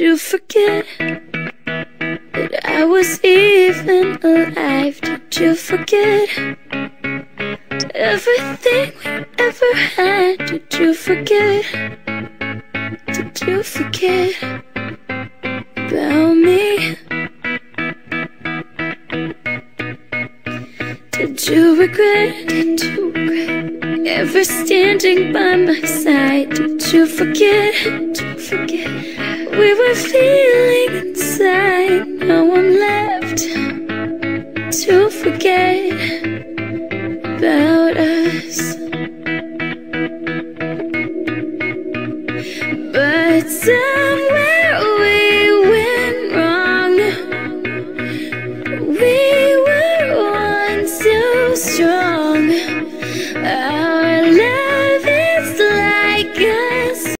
you forget that I was even alive? Did you forget everything we ever had? Did you forget? Did you forget about me? Did you regret? Did you regret ever standing by my side? Did you forget? Did you forget we were feeling inside? No one left to forget about us. But somewhere we